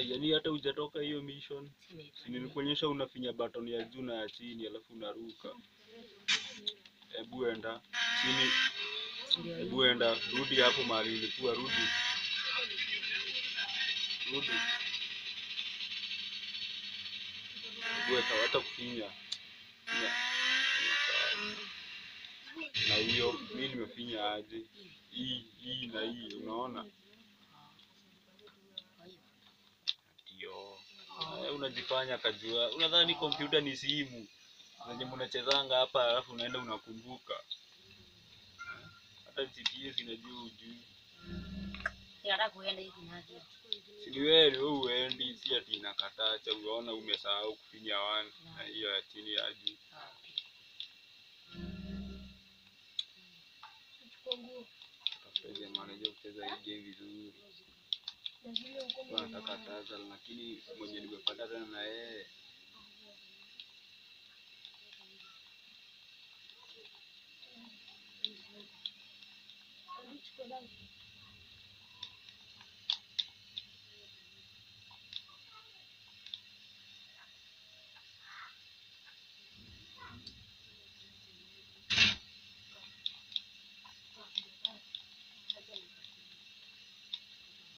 Yani hata ujatoka hiyo mission. Si nilikuonyesha unafinya button ya juu na ya chini alafu unaruka. Hebu enda chini, hebu enda, rudi hapo mahali ilikuwa, rudi. Rudi. Hebu hata kufinya. Na hiyo mimi nimefinya aje? Hii hii na hii unaona? Unajifanya kajua. Unadhani kompyuta ni simu zenye mnachezanga hapa alafu unaenda unakumbuka. Hata GPS inajua ujui. Si wewe uendi, si ati inakataa cha unaona umesahau kufinya wan na hiyo ya chini ya juu. Tafuta jamaa anajua kucheza hii game vizuri. Kwa nataka lakini mwenye nimepatana na yeye